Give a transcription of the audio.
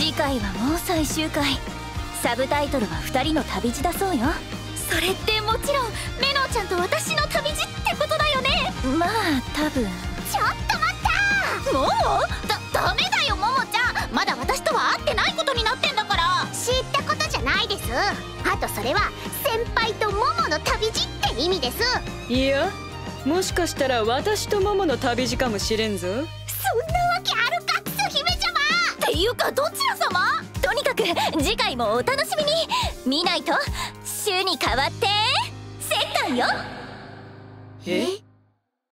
次回はもう最終回。サブタイトルは2人の旅路だそうよ。それってもちろんメノンちゃんと私の旅路ってことだよね。まあ多分。ちょっと待ったモモだダメだよモモちゃん。まだ私とは会ってないことになってんだから。知ったことじゃないです。あとそれは先輩とモモの旅路って意味です。いやもしかしたら私とモモの旅路かもしれんぞ。そんなわけあどちら様？とにかく次回もお楽しみに。見ないと。週に変わって。接待よ。え？